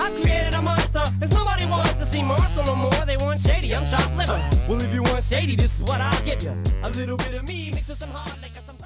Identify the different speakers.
Speaker 1: I've created a monster, cause nobody wants to see Marshall no more. They want shady, I'm chopped liver. Well, if you want shady, this is what I'll give you. A little bit of me mixed with some hard liquor, some